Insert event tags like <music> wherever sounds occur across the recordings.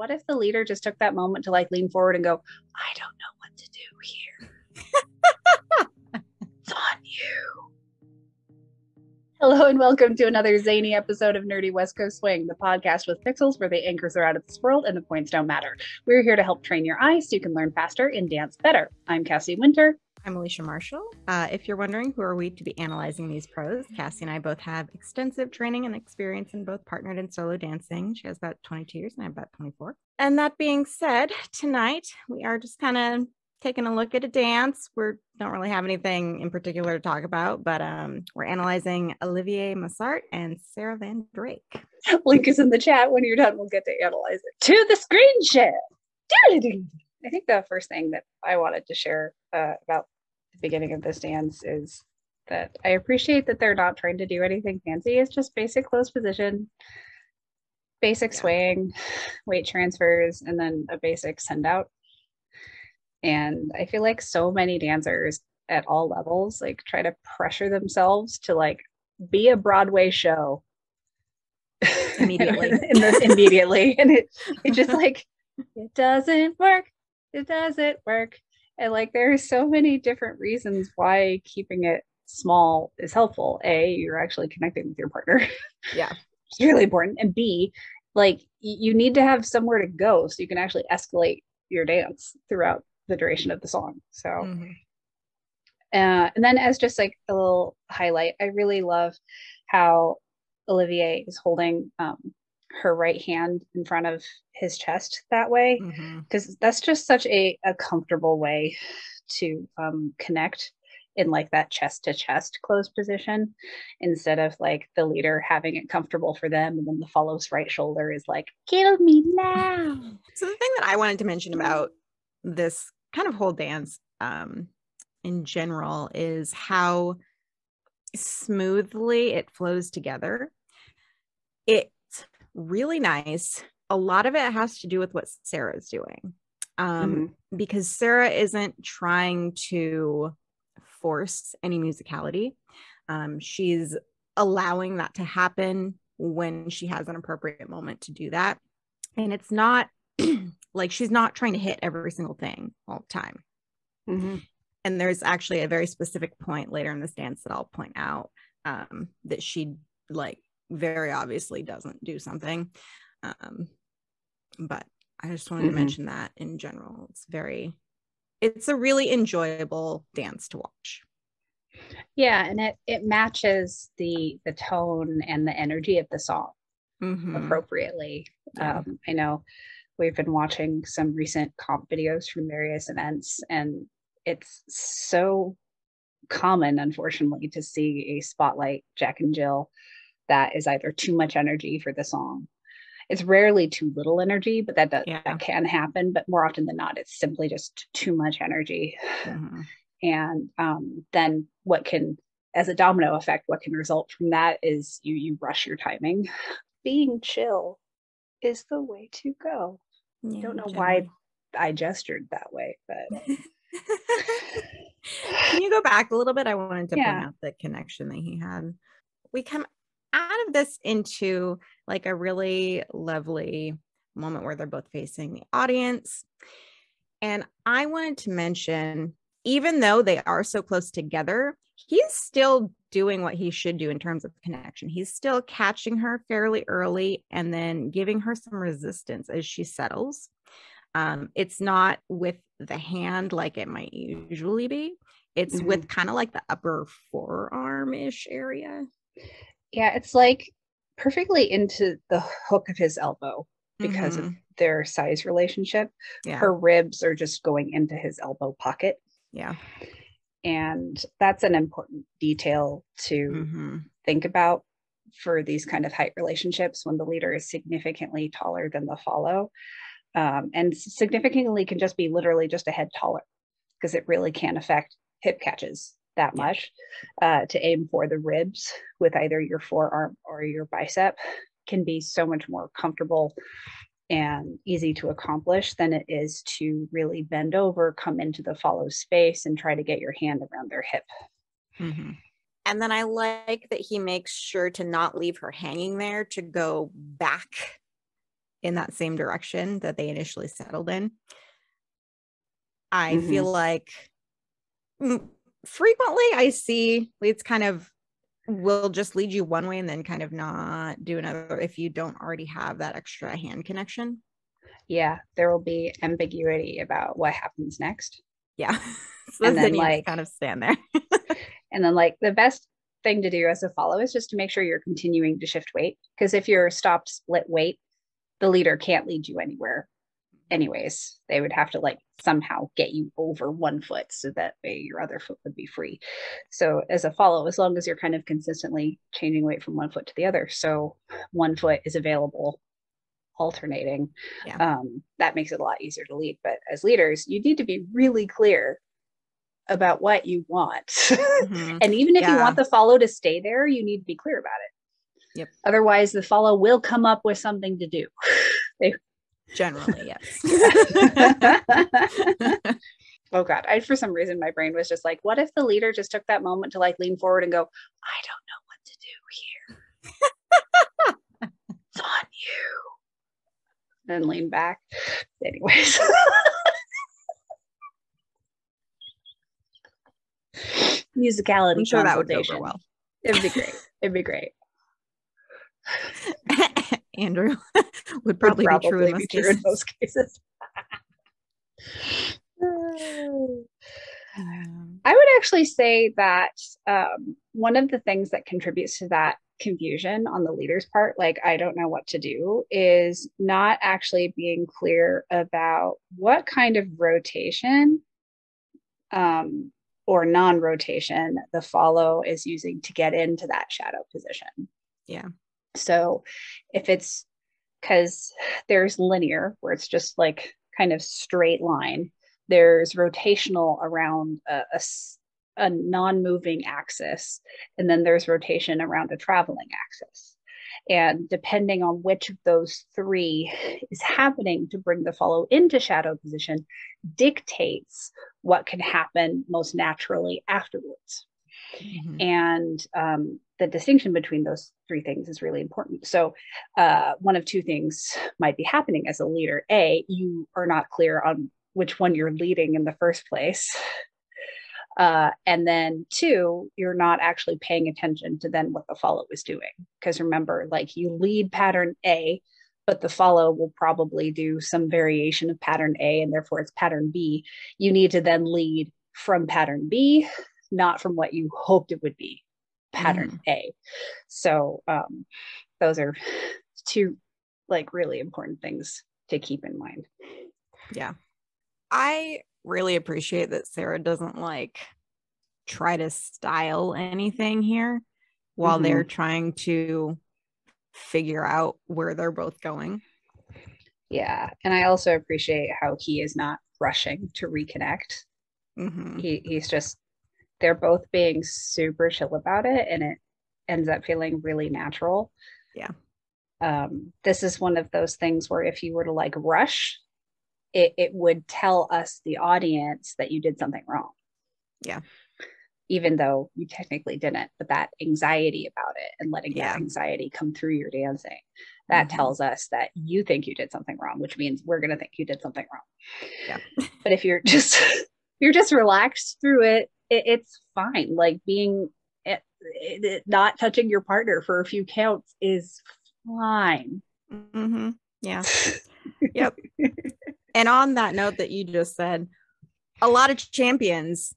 what if the leader just took that moment to like lean forward and go, I don't know what to do here. <laughs> it's on you. Hello and welcome to another zany episode of Nerdy West Coast Swing, the podcast with pixels where the anchors are out of this world and the points don't matter. We're here to help train your eyes so you can learn faster and dance better. I'm Cassie Winter. I'm Alicia Marshall. Uh, if you're wondering who are we to be analyzing these pros, Cassie and I both have extensive training and experience in both partnered and solo dancing. She has about 22 years and I have about 24. And that being said, tonight we are just kind of taking a look at a dance. We don't really have anything in particular to talk about, but um, we're analyzing Olivier Massart and Sarah Vann Drake. Link is in the chat. When you're done, we'll get to analyze it. To the screen share. I think the first thing that I wanted to share uh, about beginning of this dance is that I appreciate that they're not trying to do anything fancy. It's just basic close position, basic swaying, weight transfers, and then a basic send out. And I feel like so many dancers at all levels like try to pressure themselves to like be a Broadway show <laughs> immediately. <laughs> in the, immediately. And it it just like it doesn't work it doesn't work. And like there are so many different reasons why keeping it small is helpful. A, you're actually connecting with your partner. <laughs> Yeah. it's really important. And B, like you need to have somewhere to go so you can actually escalate your dance throughout the duration of the song. So mm-hmm. uh, and then as just like a little highlight, I really love how Olivier is holding um, her right hand in front of his chest that way because mm-hmm. that's just such a, a comfortable way to um, connect in like that chest to chest closed position instead of like the leader having it comfortable for them and then the follow's right shoulder is like kill me now. So the thing that i wanted to mention about this kind of whole dance um in general is how smoothly it flows together. It really nice. A lot of it has to do with what Sarah's doing. Um, mm-hmm. because Sarah isn't trying to force any musicality. Um, she's allowing that to happen when she has an appropriate moment to do that. And it's not <clears throat> like she's not trying to hit every single thing all the time. Mm-hmm. And there's actually a very specific point later in this dance that I'll point out um, that she like very obviously doesn't do something. Um, but I just wanted mm-hmm. to mention that in general. It's very, it's a really enjoyable dance to watch. Yeah, and it it matches the the tone and the energy of the song mm-hmm. appropriately. Yeah. Um, I know we've been watching some recent comp videos from various events, and it's so common, unfortunately, to see a spotlight Jack and Jill that is either too much energy for the song. It's rarely too little energy, but that does, yeah. that can happen. But more often than not, it's simply just too much energy. Mm-hmm. And um, then what can, as a domino effect, what can result from that is you you rush your timing. Being chill is the way to go. Yeah, I don't know why I gestured that way, but. <laughs> Can you go back a little bit? I wanted to yeah. point out the connection that he had. We come out of this into like a really lovely moment where they're both facing the audience. And I wanted to mention, even though they are so close together, he's still doing what he should do in terms of connection. He's still catching her fairly early and then giving her some resistance as she settles. Um, it's not with the hand like it might usually be, it's mm-hmm. with kind of like the upper forearm ish area. Yeah, it's like perfectly into the hook of his elbow because mm-hmm. of their size relationship. Yeah. Her ribs are just going into his elbow pocket. Yeah. And that's an important detail to mm-hmm. think about for these kind of height relationships when the leader is significantly taller than the follow. Um, and significantly can just be literally just a head taller because it really can affect hip catches that much uh, to aim for the ribs with either your forearm or your bicep can be so much more comfortable and easy to accomplish than it is to really bend over, come into the follow space, and try to get your hand around their hip. Mm-hmm. And then I like that he makes sure to not leave her hanging there to go back in that same direction that they initially settled in. I mm-hmm. feel like frequently I see leads kind of will just lead you one way and then kind of not do another if you don't already have that extra hand connection. Yeah, there will be ambiguity about what happens next. Yeah. <laughs> so and then, like kind of stand there. <laughs> and then like the best thing to do as a follow is just to make sure you're continuing to shift weight. Because if you're stopped split weight, the leader can't lead you anywhere anyways they would have to like somehow get you over one foot so that way your other foot would be free. So as a follow as long as you're kind of consistently changing weight from one foot to the other. So one foot is available alternating. Yeah. um, that makes it a lot easier to lead. But as leaders you need to be really clear about what you want. Mm-hmm. <laughs> and even if yeah. you want the follow to stay there you need to be clear about it. Yep. Otherwise the follow will come up with something to do. <laughs> They Generally, yes. <laughs> oh god. I for some reason my brain was just like what if the leader just took that moment to like lean forward and go i don't know what to do here. <laughs> It's on you. Then lean back. Anyways. <laughs> Musicality I'm sure that would go over well. It'd be great. It'd be great Andrew <laughs> would probably, would probably be, true, in, most true in most cases. <laughs> <sighs> I would actually say that um, one of the things that contributes to that confusion on the leader's part, like I don't know what to do, is not actually being clear about what kind of rotation um, or non rotation the follow is using to get into that shadow position. Yeah. So if it's because there's linear where it's just like kind of straight line, there's rotational around a, a, a non moving axis, and then there's rotation around a traveling axis. And depending on which of those three is happening to bring the follow into shadow position, dictates what can happen most naturally afterwards. Mm-hmm. And um, the distinction between those three things is really important. So, uh, one of two things might be happening as a leader. A, you are not clear on which one you're leading in the first place. Uh, and then two, you're not actually paying attention to then what the follow is doing. Because remember, like you lead pattern A, but the follow will probably do some variation of pattern A, and therefore it's pattern B. You need to then lead from pattern B not from what you hoped it would be pattern mm. A. So um, those are two like really important things to keep in mind. Yeah. I really appreciate that Sarah doesn't like try to style anything here while mm-hmm. they're trying to figure out where they're both going. Yeah. And I also appreciate how he is not rushing to reconnect. Mm-hmm. He, he's just they're both being super chill about it and it ends up feeling really natural. Yeah. Um, this is one of those things where if you were to like rush, it, it would tell us, the audience, that you did something wrong. Yeah. Even though you technically didn't, but that anxiety about it and letting yeah. that anxiety come through your dancing, that mm-hmm. tells us that you think you did something wrong, which means we're going to think you did something wrong. Yeah. but if you're just, <laughs> you're just relaxed through it it, it's fine. Like being it, it, not touching your partner for a few counts is fine. Mm-hmm. Yeah. <laughs> yep. And on that note that you just said, a lot of champions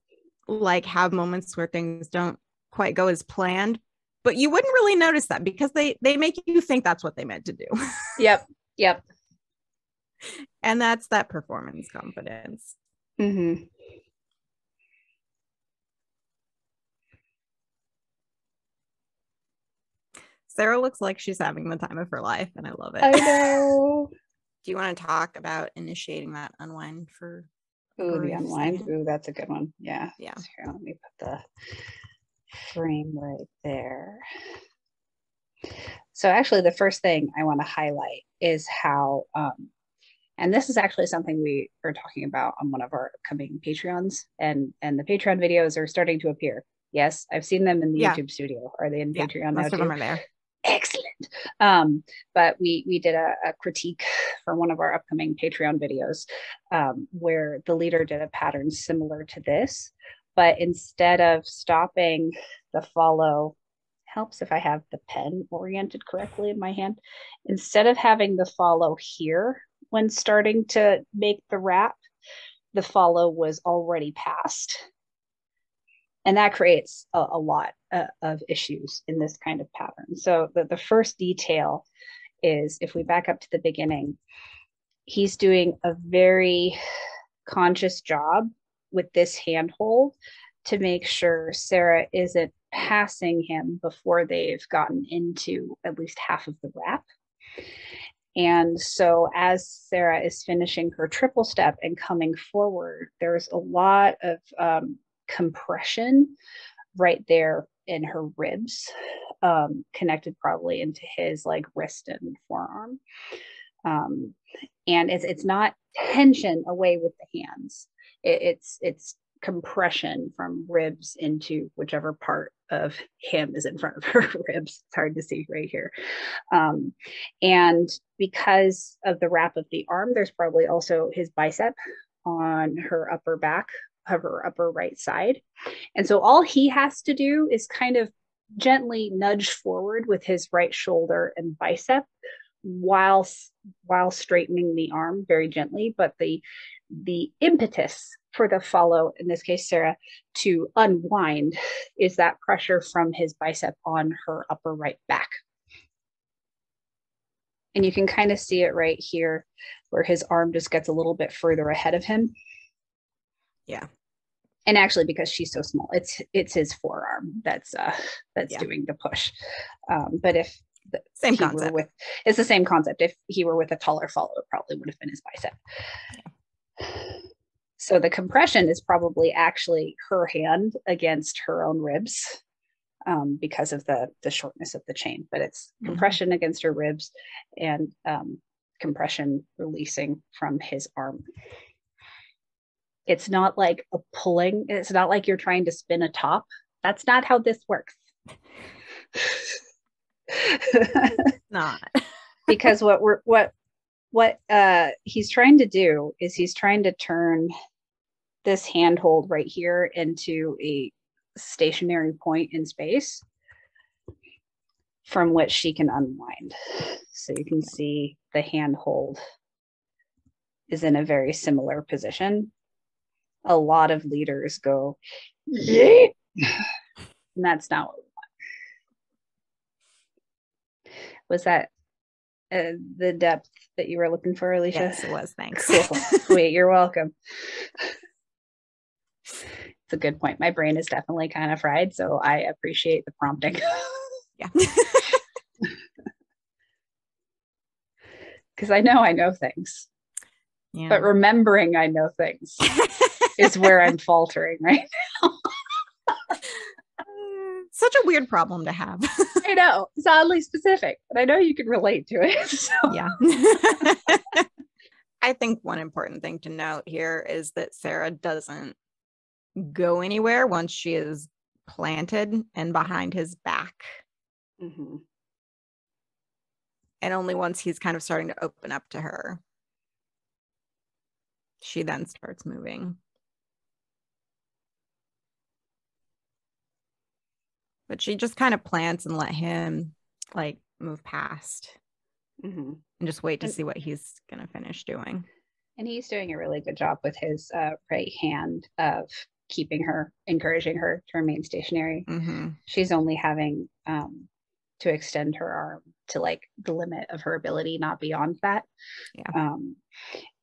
like have moments where things don't quite go as planned, but you wouldn't really notice that because they they make you think that's what they meant to do. <laughs> yep. Yep. And that's that performance confidence. Mm-hmm. Sarah looks like she's having the time of her life, and I love it. I <laughs> know. Do you want to talk about initiating that unwind for? Ooh, the unwind. Ooh, that's a good one. Yeah. Yeah. So here, let me put the frame right there. So actually, the first thing I want to highlight is how, um, and this is actually something we are talking about on one of our upcoming Patreons, and and the Patreon videos are starting to appear. Yes, I've seen them in the yeah. YouTube studio. Are they in yeah, Patreon most now of too? them are there. Um, but we we did a, a, critique for one of our upcoming Patreon videos um, where the leader did a pattern similar to this, but instead of stopping the follow, helps if I have the pen oriented correctly in my hand. Instead of having the follow here when starting to make the wrap, the follow was already passed and that creates a, a lot uh, of issues in this kind of pattern. So the, the first detail is if we back up to the beginning, he's doing a very conscious job with this handhold to make sure Sarah isn't passing him before they've gotten into at least half of the wrap. And so, as Sarah is finishing her triple step and coming forward, there's a lot of um, compression right there in her ribs, um, connected probably into his like wrist and forearm. Um, and it's it's not tension away with the hands. It, it's it's compression from ribs into whichever part of him is in front of her <laughs> ribs. It's hard to see right here. Um, and because of the wrap of the arm, there's probably also his bicep on her upper back her upper right side. And so all he has to do is kind of gently nudge forward with his right shoulder and bicep while while straightening the arm very gently. But the the impetus for the follow in this case sarah to unwind is that pressure from his bicep on her upper right back. And you can kind of see it right here where his arm just gets a little bit further ahead of him yeah. And actually, because she's so small, it's it's his forearm that's uh that's yeah. doing the push. Um, but if the, same concept with it's the same concept. If he were with a taller follow, it probably would have been his bicep. Yeah. So the compression is probably actually her hand against her own ribs um, because of the the shortness of the chain. But it's mm-hmm. compression against her ribs and um, compression releasing from his arm it's not like a pulling it's not like you're trying to spin a top. That's not how this works. Not. <laughs> Because what we're what what uh he's trying to do is he's trying to turn this handhold right here into a stationary point in space from which she can unwind. So you can see the handhold is in a very similar position a lot of leaders go, yeah. <sighs> and that's not what we want. Was that uh, the depth that you were looking for, Alicia? Yes, it was. Thanks. Cool. <laughs> Sweet. You're welcome. It's a good point. My brain is definitely kind of fried, so I appreciate the prompting. <laughs> yeah. <laughs> Because I know I know things. Yeah. But remembering I know things is where I'm faltering right now. <laughs> Such a weird problem to have. I know. It's oddly specific, but I know you can relate to it. <laughs> So. Yeah. <laughs> I think one important thing to note here is that Sarah doesn't go anywhere once she is planted and behind his back. Mm-hmm. And only once he's kind of starting to open up to her, she then starts moving. But she just kind of plants and let him like move past mm-hmm. and just wait to and, see what he's gonna finish doing and he's doing a really good job with his uh, right hand of keeping her encouraging her to remain stationary mm-hmm. she's only having um, to extend her arm to like the limit of her ability not beyond that yeah um,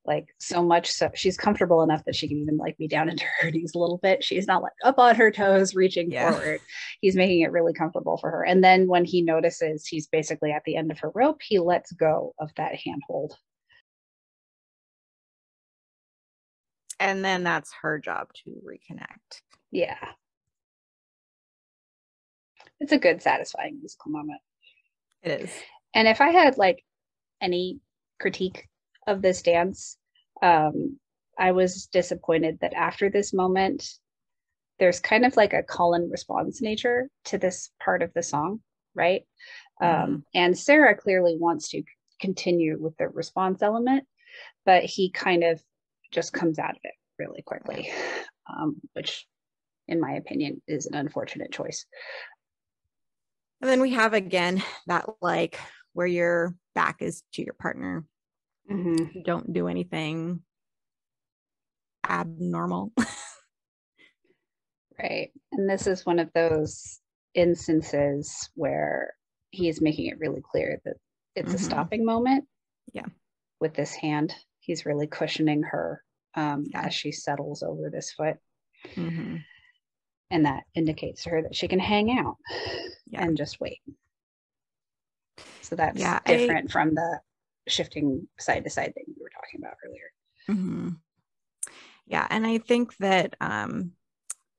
like so much so she's comfortable enough that she can even like be down into her knees a little bit. She's not like up on her toes reaching yeah. forward. He's making it really comfortable for her. And then when he notices he's basically at the end of her rope he lets go of that handhold. And then that's her job to reconnect. Yeah. It's a good satisfying musical moment. It is. And if i had like any critique of this dance, um, I was disappointed that after this moment, there's kind of like a call and response nature to this part of the song. right? Um, mm-hmm. Um, and Sarah clearly wants to continue with the response element, but he kind of just comes out of it really quickly, um, which, in my opinion, is an unfortunate choice. And then we have again that like where your back is to your partner. Mm-hmm. Don't do anything abnormal. <laughs> right. And this is one of those instances where he is making it really clear that it's mm-hmm. a stopping moment. Yeah. With this hand, he's really cushioning her um, yeah. as she settles over this foot. Mm-hmm. And that indicates to her that she can hang out yeah. and just wait. So that's yeah, different I, from the shifting side to side thing we were talking about earlier. Mm-hmm. Yeah. And I think that um,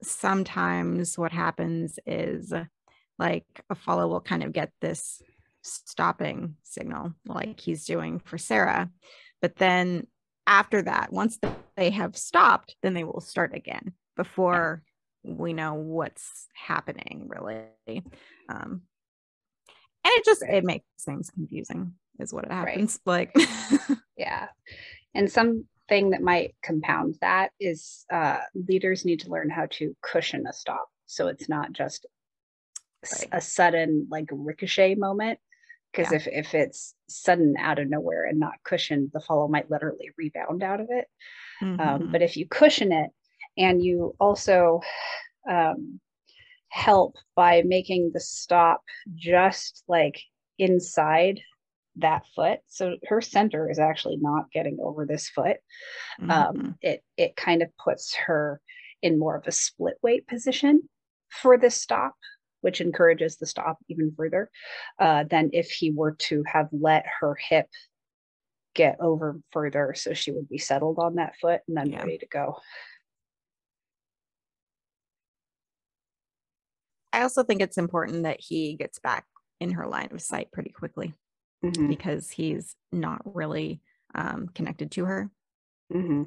sometimes what happens is like a follow will kind of get this stopping signal, like he's doing for Sarah. But then after that, once they have stopped, then they will start again before we know what's happening really. Um, and it just it makes things confusing is what it happens right. like <laughs> <laughs> yeah and something that might compound that is uh, leaders need to learn how to cushion a stop so it's not just right. a sudden like ricochet moment because yeah. if, if it's sudden out of nowhere and not cushioned the follow might literally rebound out of it um, mm-hmm. um, but if you cushion it and you also um, help by making the stop just like inside that foot so her center is actually not getting over this foot um, mm-hmm. um, it it kind of puts her in more of a split weight position for this stop which encourages the stop even further uh, than if he were to have let her hip get over further so she would be settled on that foot and then yeah. ready to go I also think it's important that he gets back in her line of sight pretty quickly mm-hmm. because he's not really um, connected to her. Mm-hmm.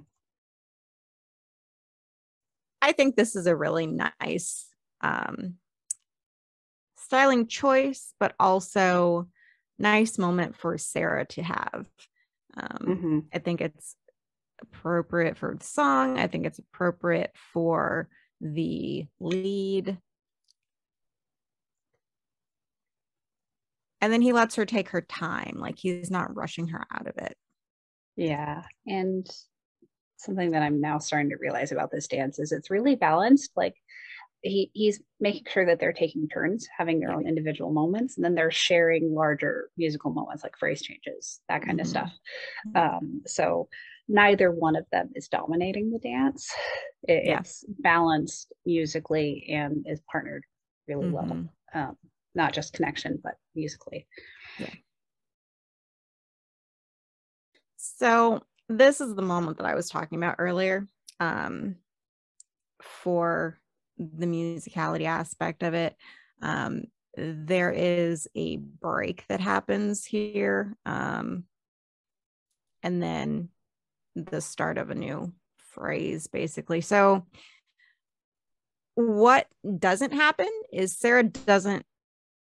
I think this is a really nice um, styling choice, but also nice moment for Sarah to have. Um, mm-hmm. I think it's appropriate for the song. I think it's appropriate for the lead. And then he lets her take her time like he's not rushing her out of it yeah and something that i'm now starting to realize about this dance is it's really balanced like he he's making sure that they're taking turns having their own individual moments and then they're sharing larger musical moments like phrase changes that kind mm-hmm. of stuff um, so neither one of them is dominating the dance it, yeah. it's balanced musically and is partnered really mm-hmm. well um, not just connection, but musically. So this is the moment that I was talking about earlier um, for the musicality aspect of it. Um, there is a break that happens here, um, and then the start of a new phrase, basically. So, what doesn't happen is Sarah doesn't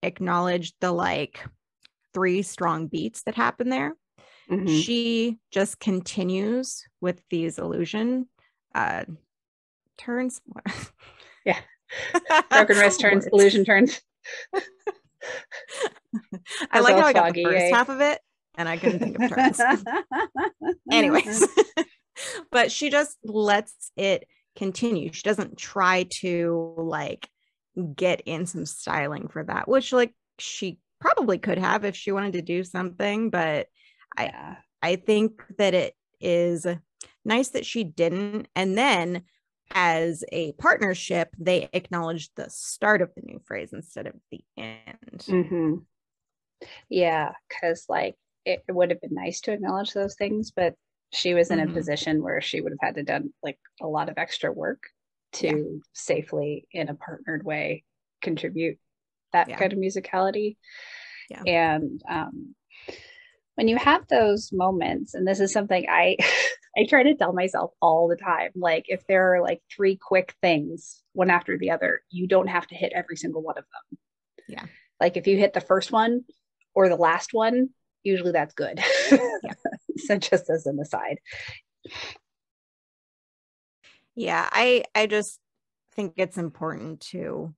acknowledge the like three strong beats that happen there. Mm-hmm. She just continues with these illusion uh turns. <laughs> yeah. Broken <laughs> wrist turns, illusion turns. <laughs> I like how I got the first eh? half of it and I couldn't think of turns. Anyways, but she just lets it continue. She doesn't try to like get in some styling for that, which like she probably could have if she wanted to do something, but. I I think that it is nice that she didn't. And then as a partnership, they acknowledged the start of the new phrase instead of the end. Mm-hmm. Yeah, because like it, it would have been nice to acknowledge those things, but she was in mm-hmm. a position where she would have had to done like a lot of extra work to yeah. safely in a partnered way contribute that yeah. kind of musicality yeah. and um, when you have those moments and this is something i <laughs> i try to tell myself all the time like if there are like three quick things one after the other you don't have to hit every single one of them yeah Like if you hit the first one or the last one, usually that's good. Yeah. <laughs> so just as an aside. Yeah, I I just think it's important to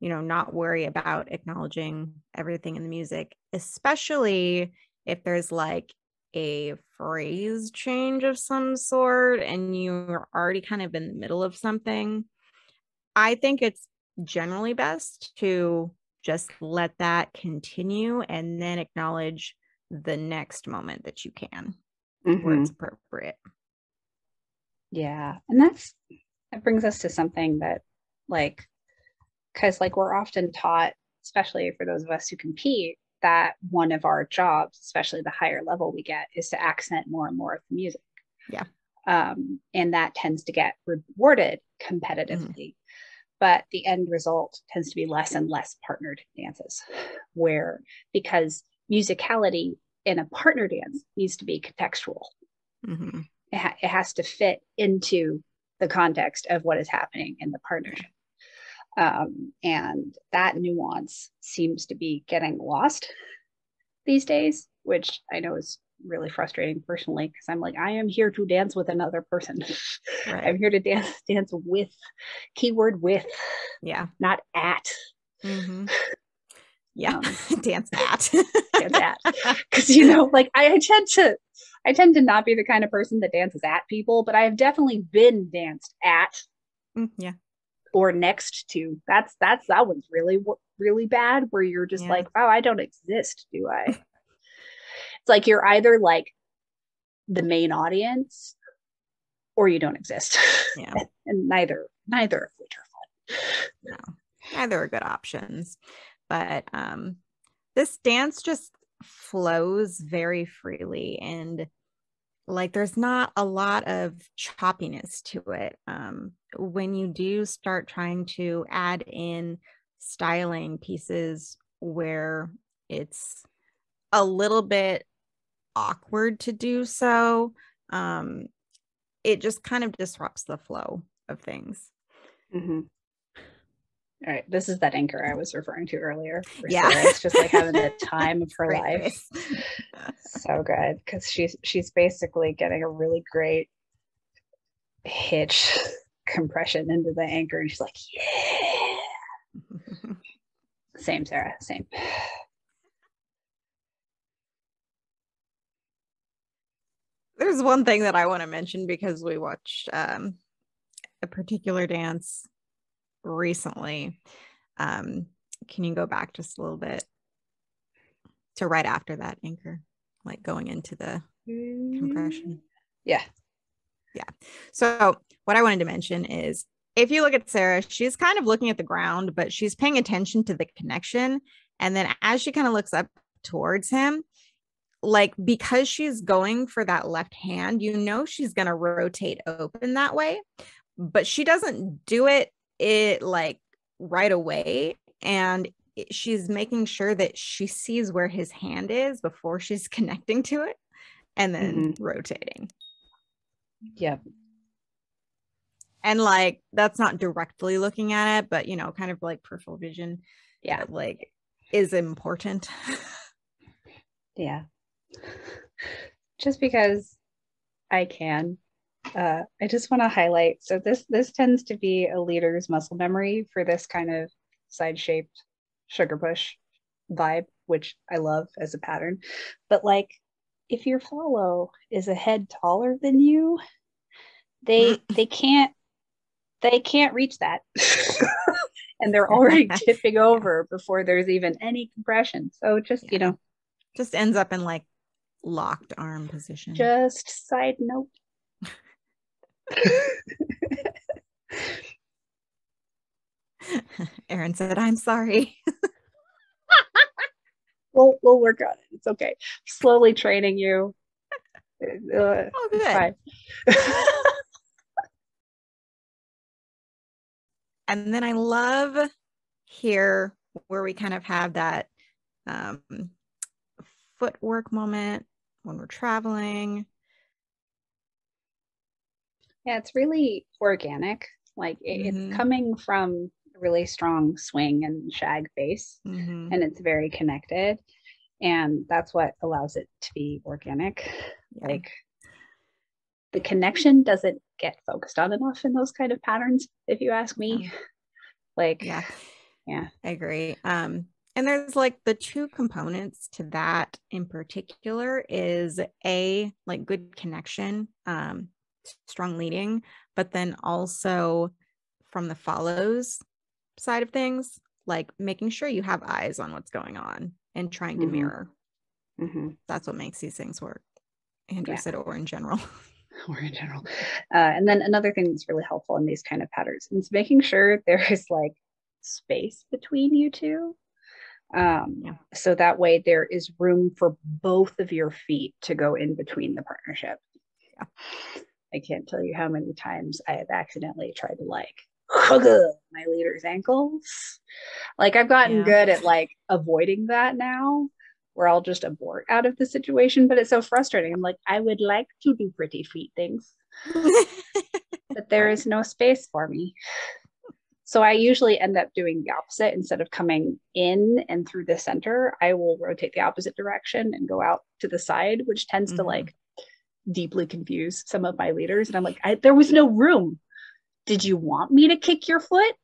you know not worry about acknowledging everything in the music, especially if there's like a phrase change of some sort and you're already kind of in the middle of something. I think it's generally best to just let that continue and then acknowledge the next moment that you can mm-hmm. where it's appropriate. Yeah. And that's that brings us to something that like because like we're often taught, especially for those of us who compete, that one of our jobs, especially the higher level we get, is to accent more and more of the music. Yeah. Um, and that tends to get rewarded competitively. Mm-hmm. But the end result tends to be less and less partnered dances, where because musicality in a partner dance needs to be contextual. Mm-hmm. It, ha- it has to fit into the context of what is happening in the partnership. Um, and that nuance seems to be getting lost these days, which I know is really frustrating personally because I'm like, I am here to dance with another person. <laughs> Right. I'm here to dance dance with keyword with. Yeah. Not at. Mm-hmm. Yeah. Um, <laughs> dance that dance at. <laughs> Because you know, like I, I tend to I tend to not be the kind of person that dances at people, but I have definitely been danced at. Mm, yeah or next to that's that's that one's really really bad where you're just yeah. like wow i don't exist do i it's like you're either like the main audience or you don't exist yeah <laughs> and neither neither of which are fun no neither are good options but um this dance just flows very freely and like there's not a lot of choppiness to it um, when you do start trying to add in styling pieces where it's a little bit awkward to do so um, it just kind of disrupts the flow of things mm-hmm. All right, this is that anchor I was referring to earlier. Yeah, it's just like having the <laughs> time of her life. so good because she's she's basically getting a really great hitch <laughs> compression into the anchor, and she's like, "Yeah." <laughs> same, Sarah. Same. There's one thing that I want to mention because we watched um, a particular dance recently. Um, can you go back just a little bit to right after that anchor, like going into the compression? Yeah. Yeah. So, what I wanted to mention is if you look at Sarah, she's kind of looking at the ground, but she's paying attention to the connection. And then as she kind of looks up towards him, like because she's going for that left hand, you know she's going to rotate open that way, but she doesn't do it it like right away and she's making sure that she sees where his hand is before she's <laughs> connecting to it and then mm-hmm. rotating. Yep. And like that's not directly looking at it, but you know, kind of like peripheral vision. Yeah. Like is important. yeah. Just because I can uh, I just want to highlight. So this this tends to be a leader's muscle memory for this kind of side shaped sugar push vibe, which I love as a pattern. But like, if your follow is a head taller than you, they <laughs> they can't they can't reach that. <laughs> and they're already <laughs> tipping over before there's even any compression. So just, yeah. you know, just ends up in like locked arm position. Just side note. <laughs> Erin said, I'm sorry. <laughs> we'll we'll work on it. It's okay. Slowly training you. Uh, oh, good. <laughs> and then I love here where we kind of have that um, footwork moment when we're traveling yeah, it's really organic. Like mm-hmm. it's coming from a really strong swing and shag base mm-hmm. and it's very connected and that's what allows it to be organic yeah. like the connection doesn't get focused on enough in those kind of patterns if you ask me like yeah yeah i agree um and there's like the two components to that in particular is a like good connection um strong leading but then also from the follows side of things like making sure you have eyes on what's going on and trying to mm-hmm. mirror mm-hmm. that's what makes these things work andrew yeah. said or in general <laughs> or in general uh, and then another thing that's really helpful in these kind of patterns is making sure <laughs> there is like space between you two um, yeah. so that way there is room for both of your feet to go in between the partnership yeah. I can't tell you how many times i have accidentally tried to like hug my leader's ankles like i've gotten yeah. good at like avoiding that now where i'll just abort out of the situation but it's so frustrating i'm like i would like to do pretty feet things <laughs> but there is no space for me so I usually end up doing the opposite instead of coming in and through the center, I will rotate the opposite direction and go out to the side, which tends mm-hmm. to like deeply confuse some of my leaders. And I'm like, I, there was no room. Did you want me to kick your foot?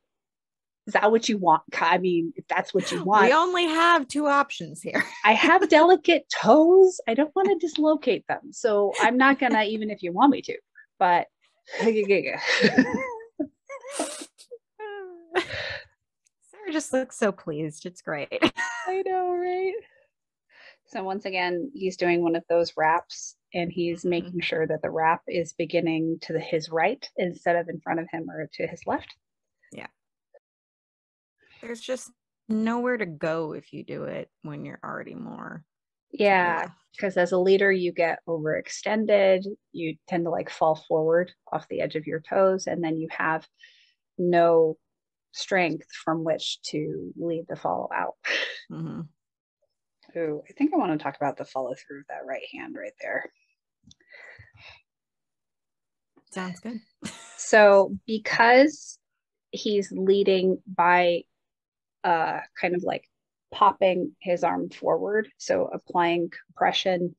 Is that what you want? I mean, if that's what you <gasps> want. We only have two options here. <laughs> I have delicate toes. I don't want to dislocate them. So I'm not going <laughs> to, even if you want me to, but. <laughs> Sarah just looks so pleased. It's great. I know, right? So once again, he's doing one of those wraps and he's mm-hmm. making sure that the wrap is beginning to the, his right instead of in front of him or to his left. Yeah. There's just nowhere to go if you do it when you're already more. Yeah, because as a leader, you get overextended. You tend to like fall forward off the edge of your toes, and then you have no strength from which to lead the follow out. Mm-hmm. Ooh, I think I want to talk about the follow through of that right hand right there. Sounds good. so, because he's leading by uh, kind of like popping his arm forward, so applying compression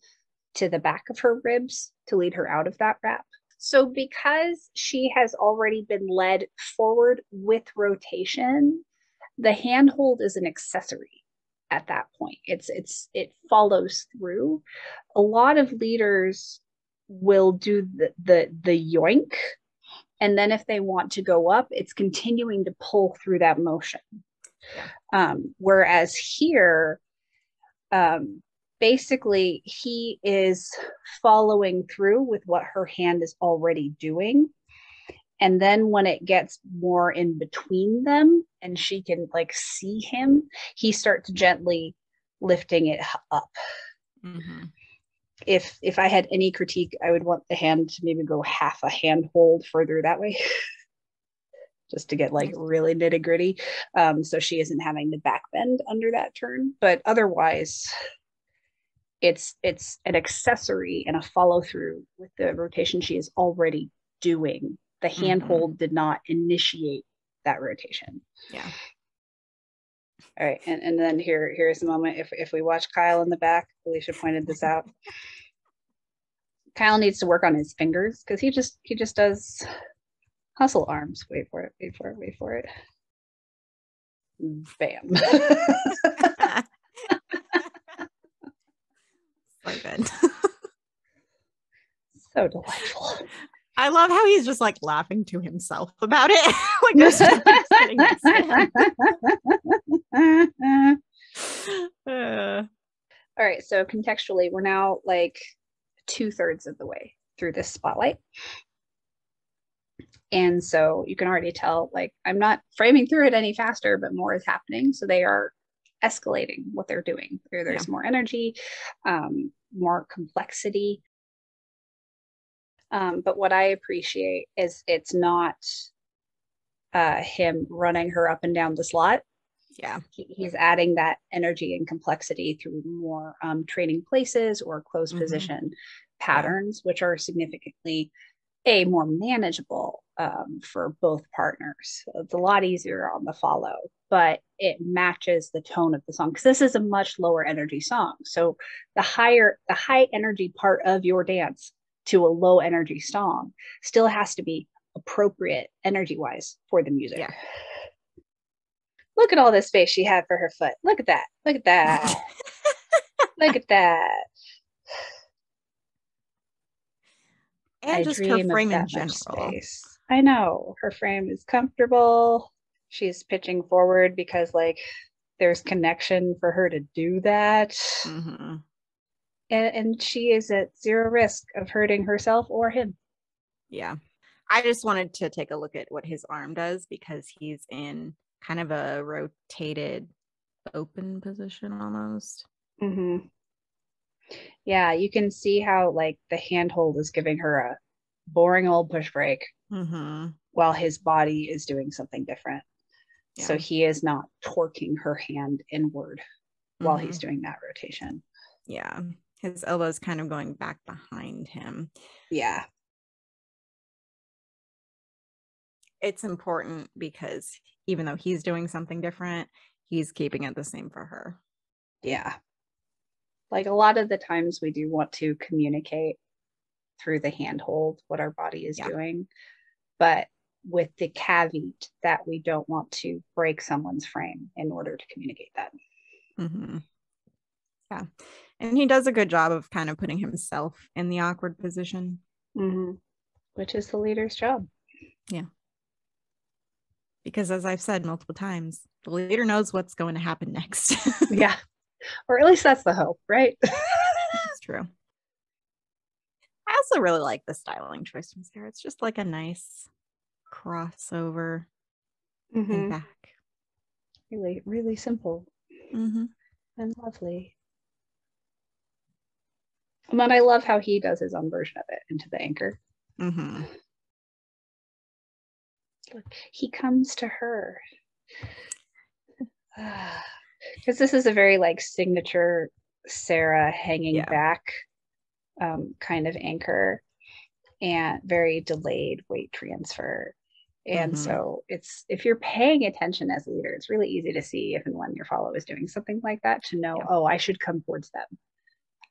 to the back of her ribs to lead her out of that wrap. So, because she has already been led forward with rotation, the handhold is an accessory at that point. It's it's it follows through. A lot of leaders will do the the, the yoink, and then if they want to go up, it's continuing to pull through that motion. Um, whereas here, um, basically he is following through with what her hand is already doing and then when it gets more in between them and she can like see him he starts gently lifting it up mm-hmm. If if i had any critique i would want the hand to maybe go half a hand hold further that way. <laughs> Just to get like really nitty gritty. Um, so she isn't having to back bend under that turn. But otherwise it's it's an accessory and a follow through with the rotation she is already doing. The handhold mm-hmm. did not initiate that rotation. Yeah all right and, and then here here's the moment if if we watch kyle in the back alicia pointed this out kyle needs to work on his fingers because he just he just does hustle arms wait for it wait for it wait for it bam <laughs> so good. <laughs> so delightful. I love how he's just like laughing to himself about it. <laughs> like uh. All right, so contextually, we're now like two thirds of the way through this spotlight. And so you can already tell, like, I'm not framing through it any faster, but more is happening. So they are escalating what they're doing. There, there's yeah. more energy, um, more complexity. Um, but what I appreciate is it's not uh, him running her up and down the slot. Yeah. He, he's adding that energy and complexity through more um, training places or closed mm-hmm. position patterns, which are significantly a more manageable um, for both partners. So It's a lot easier on the follow, but it matches the tone of the song because this is a much lower energy song. So the higher, the high energy part of your dance to a low energy song still has to be appropriate energy wise for the music. Yeah. Look at all this space she had for her foot. Look at that. Look at that. <laughs> Look at that. And I just her frame in general. Space. I know her frame is comfortable. She's pitching forward because like there's connection for her to do that. Mm-hmm. And, and she is at zero risk of hurting herself or him. Yeah. I just wanted to take a look at what his arm does because he's in kind of a rotated open position almost. Mm-hmm. Yeah, you can see how like the handhold is giving her a boring old push break mm-hmm. while his body is doing something different. Yeah. So he is not torquing her hand inward mm-hmm. while he's mm-hmm. doing that rotation. Yeah. His elbow's kind of going back behind him. Yeah. It's important because even though he's doing something different, he's keeping it the same for her. Yeah. Like a lot of the times we do want to communicate through the handhold what our body is yeah. doing, but with the caveat that we don't want to break someone's frame in order to communicate that. Mm-hmm. Yeah. And he does a good job of kind of putting himself in the awkward position, mm-hmm. which is the leader's job. Yeah. Because as I've said multiple times, the leader knows what's going to happen next. <laughs> yeah. Or at least that's the hope, right? <laughs> It's true. I also really like the styling choice from Sarah. It's just like a nice crossover mm-hmm. and back. Really, really simple mm-hmm. and lovely. And then I love how he does his own version of it into the anchor. Mm-hmm. Look, he comes to her. <sighs> Because this is a very like signature Sarah hanging yeah. back um, kind of anchor and very delayed weight transfer. And mm-hmm. so it's if you're paying attention as a leader, it's really easy to see if and when your follow is doing something like that to know, yeah. oh, I should come towards them.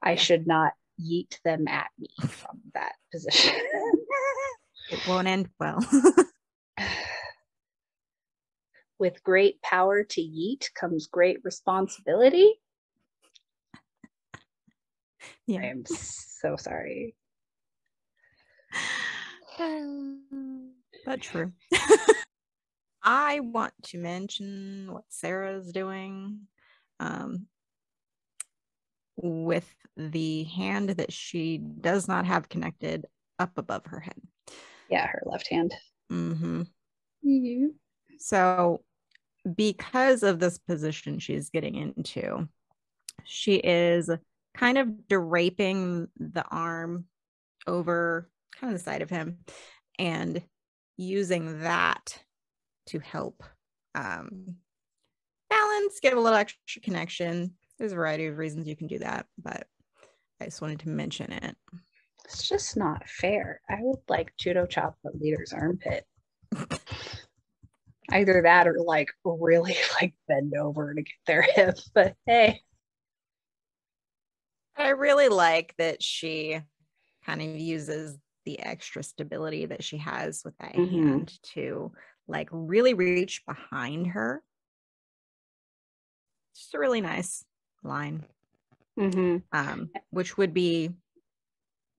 I yeah. should not yeet them at me <laughs> from that position. it won't end well. <laughs> <sighs> With great power to yeet comes great responsibility. <laughs> Yeah. I am so sorry. but true. <sighs> <laughs> I want to mention what Sarah's doing um, with the hand that she does not have connected up above her head. Yeah, her left hand. Mm-hmm. Mm-hmm. So, because of this position she's getting into, she is kind of draping the arm over kind of the side of him and using that to help um, balance, give a little extra connection. There's a variety of reasons you can do that, but I just wanted to mention it. It's just not fair. I would like judo chop the leader's armpit. Either that or like really <laughs> like bend over to get their <laughs> hip. But hey. I really like that she kind of uses the extra stability that she has with that mm-hmm. hand to like really reach behind her. Just a really nice line. Mm-hmm. Um, which would be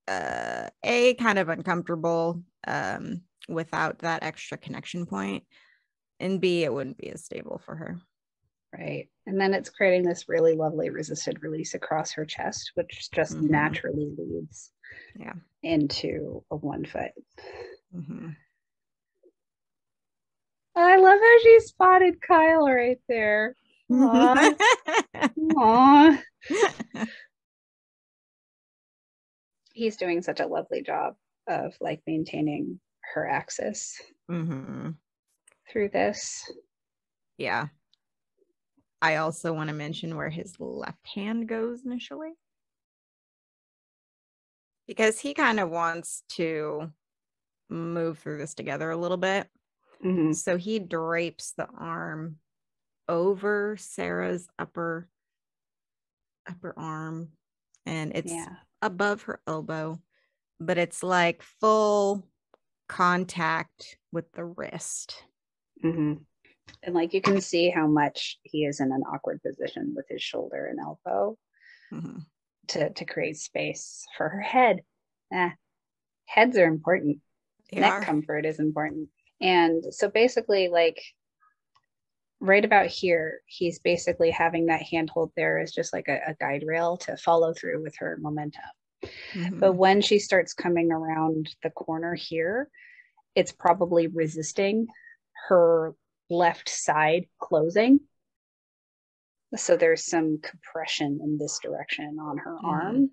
uh, a kind of uncomfortable um, without that extra connection point, and b it wouldn't be as stable for her. Right. And then it's creating this really lovely resisted release across her chest, which just mm-hmm. naturally leads yeah. into a one foot. Mm-hmm. I love how she spotted Kyle right there. <laughs> Aww. Aww. <laughs> He's doing such a lovely job of like maintaining her axis mm-hmm. through this. Yeah. I also want to mention where his left hand goes initially. Because he kind of wants to move through this together a little bit. Mm-hmm. So he drapes the arm over Sarah's upper upper arm and it's yeah. Above her elbow, but it's like full contact with the wrist. Mm-hmm. And like you can see how much he is in an awkward position with his shoulder and elbow mm-hmm. to to create space for her head. Eh, heads are important. They Neck are. comfort is important. And so basically, like right about here, he's basically having that handhold there as just like a, a guide rail to follow through with her momentum. Mm-hmm. But when she starts coming around the corner here, it's probably resisting her left side closing. So there's some compression in this direction on her mm-hmm. arm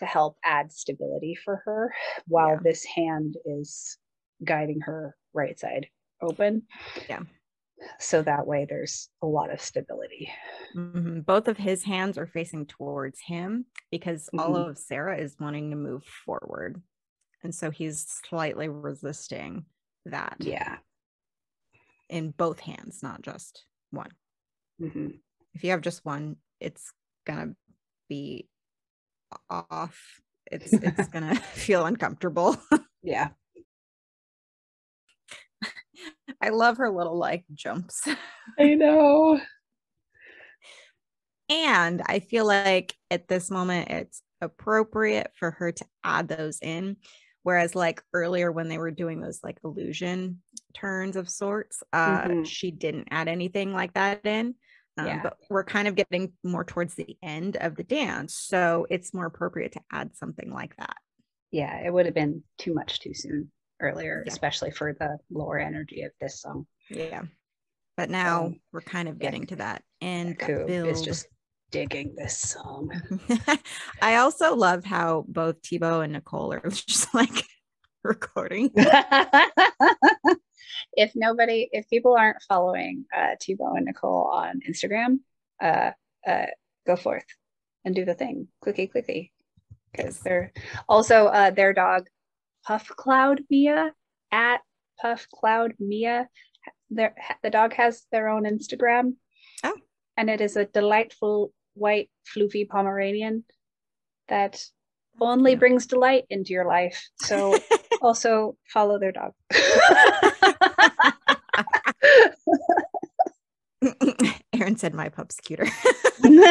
to help add stability for her while yeah. this hand is guiding her right side open. Yeah. So that way there's a lot of stability. Mm-hmm. Both of his hands are facing towards him because mm-hmm. all of Sarah is wanting to move forward. And so he's slightly resisting that. Yeah. In both hands, not just one. Mm-hmm. If you have just one, it's going to be off. It's it's <laughs> going <laughs> to feel uncomfortable. yeah. I love her little like jumps. <laughs> I know. And I feel like at this moment it's appropriate for her to add those in. Whereas, like earlier when they were doing those like illusion turns of sorts, uh, mm-hmm. she didn't add anything like that in. Um, yeah. But we're kind of getting more towards the end of the dance. So it's more appropriate to add something like that. Yeah, it would have been too much too soon earlier, yeah. especially for the lower energy of this song. Yeah. But now um, we're kind of getting yeah. to that end. Is just digging this song. <laughs> I also love how both Thibaut and Nicole are <laughs> just like recording. <laughs> if nobody, if people aren't following uh, Thibaut and Nicole on Instagram, uh, uh, go forth and do the thing. Clicky, clicky. Because they're also uh, their dog Puff Cloud Mia at Puff Cloud Mia. Their, the dog has their own Instagram. Oh. And it is a delightful white floofy Pomeranian that only yeah. brings delight into your life. So <laughs> also follow their dog. <laughs> Aaron said my pup's cuter. <laughs>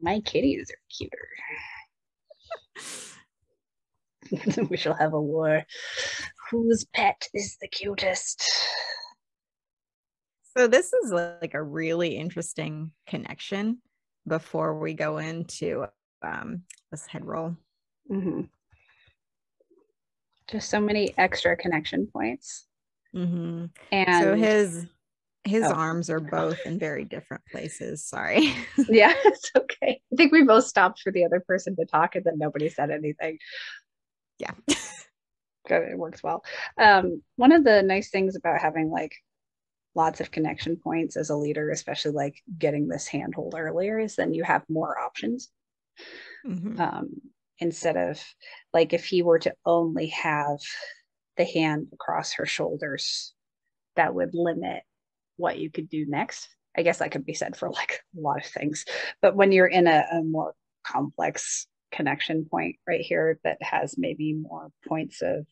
my kitties are cuter. <laughs> we shall have a war. Whose pet is the cutest? So this is like a really interesting connection before we go into um, this head roll. Mm-hmm. Just so many extra connection points. Mm-hmm. And so his his oh. arms are both in very different places. Sorry. <laughs> yeah, <laughs> it's okay. I think we both stopped for the other person to talk and then nobody said anything yeah. <laughs> It. Works well. Um, one of the nice things about having like lots of connection points as a leader especially like getting this handhold earlier is then you have more options. Mm-hmm. um, instead of like if he were to only have the hand across her shoulders that would limit what you could do next. I guess that could be said for like a lot of things. But when you're in a, a more complex connection point right here that has maybe more points of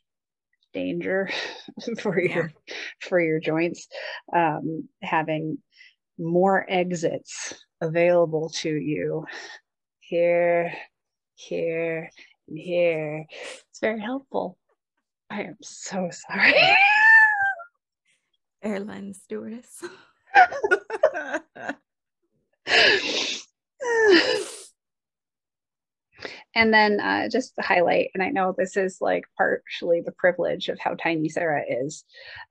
danger <laughs> for yeah. your for your joints. Um, having more exits available to you here here and here. It's very helpful. I am so sorry. <laughs> Airline stewardess <laughs> And then uh, just to highlight, and I know this is like partially the privilege of how tiny Sarah is,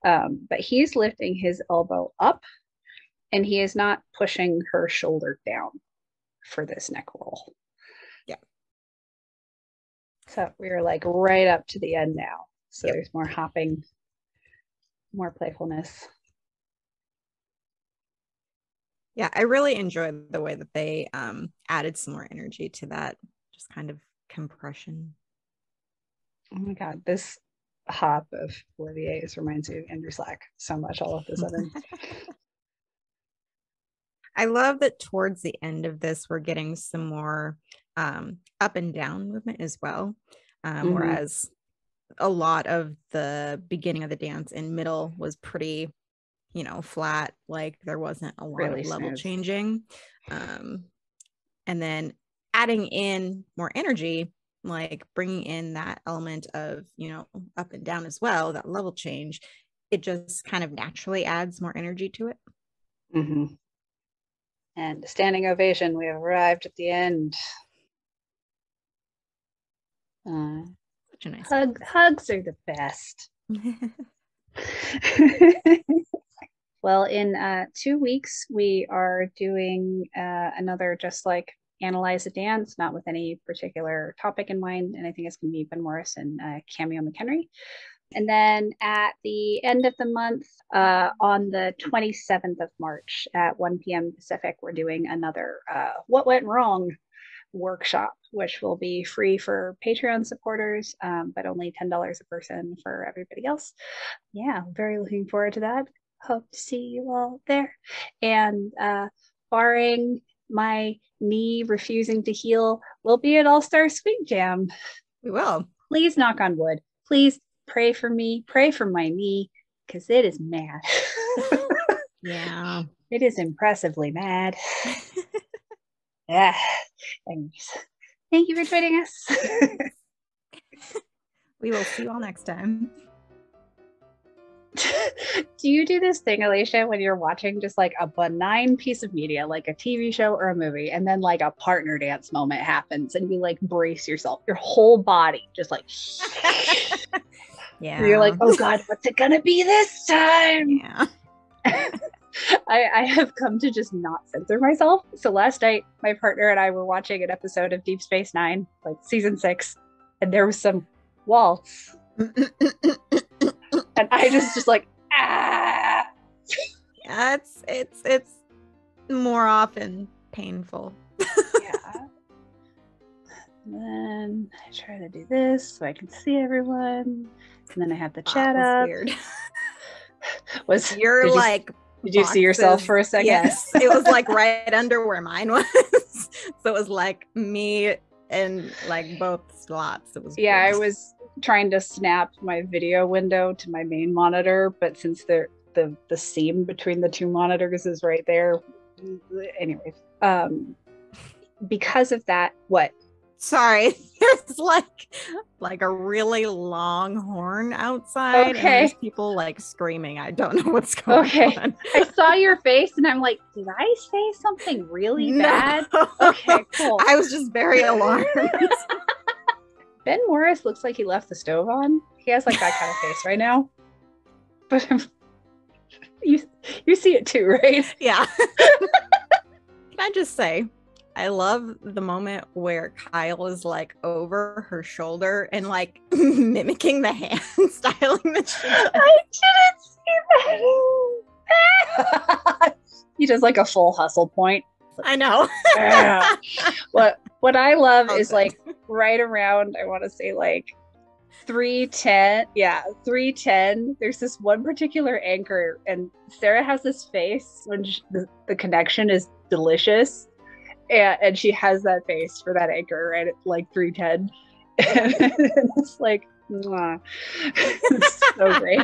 um, but he's lifting his elbow up and he is not pushing her shoulder down for this neck roll. Yeah. So we're like right up to the end now. So yep. there's more hopping, more playfulness. Yeah, I really enjoyed the way that they um, added some more energy to that just kind of compression. Oh my god, this hop of Olivier's reminds me of Andrew Slack so much all of a sudden. <laughs> I love that towards the end of this, we're getting some more um, up and down movement as well. Um, mm-hmm. Whereas a lot of the beginning of the dance and middle was pretty, you know, flat, like there wasn't a lot really of level smooth. changing. Um, and then adding in more energy, like bringing in that element of, you know, up and down as well, that level change, it just kind of naturally adds more energy to it. Mm-hmm. And standing ovation, we have arrived at the end. Uh, Such a nice hug, hugs are the best. <laughs> <laughs> well, in uh, two weeks, we are doing uh, another just like analyze a dance, not with any particular topic in mind. And I think it's going to be Ben Morris and uh, Cameo McHenry. And then at the end of the month, uh, on the 27th of March at 1 p.m. Pacific, we're doing another uh, What Went Wrong workshop, which will be free for Patreon supporters, um, but only $10 a person for everybody else. Yeah, very looking forward to that. Hope to see you all there. And uh, barring my knee refusing to heal, we'll be at All Star Swing Jam. We will. Please knock on wood. Please pray for me. Pray for my knee because it is mad. <laughs> yeah. It is impressively mad. <laughs> yeah. Anyways, thank you for joining us. <laughs> we will see you all next time. <laughs> do you do this thing, Alicia, when you're watching just like a benign piece of media, like a TV show or a movie, and then like a partner dance moment happens and you like brace yourself, your whole body just like, yeah. <laughs> You're like, oh God, what's it going to be this time? Yeah. <laughs> I, I have come to just not censor myself. So last night, my partner and I were watching an episode of Deep Space Nine, like season six, and there was some waltz and I just just like ah. Yeah, it's it's it's more often painful. yeah. And then I try to do this so I can see everyone, and then I have the chat was up. Weird. <laughs> was <laughs> you're did like? You, did you see yourself for a second? Yes, it was like <laughs> right under where mine was. so it was like me and like both slots. It was yeah. Weird. I was trying to snap my video window to my main monitor, but since the the the seam between the two monitors is right there, anyways, um, because of that, what? Sorry, <laughs> there's like like a really long horn outside. Okay, and people like screaming. I don't know what's going okay. on. I <laughs> saw your face, and I'm like, did I say something really bad? <laughs> Okay, cool. I was just very alarmed. Ben Morris looks like he left the stove on. He has like that kind of face right now. <laughs> But <laughs> you you see it too, right? <laughs> Yeah. Can I just say, I love the moment where Kyle is like over her shoulder and like mimicking the hand styling that she does. I didn't see that. he does like a full hustle point. I know. yeah. <laughs> What what I love okay. is like right around I want to say like 310 yeah 310 there's this one particular anchor and sarah has this face when she, the, the connection is delicious and, and she has that face for that anchor right at like 310 <laughs> and it's like <laughs> it's so great